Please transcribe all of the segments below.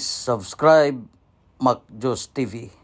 Please subscribe MacJoss TV.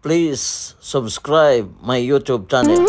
Please subscribe my YouTube channel.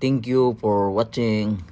Thank you for watching.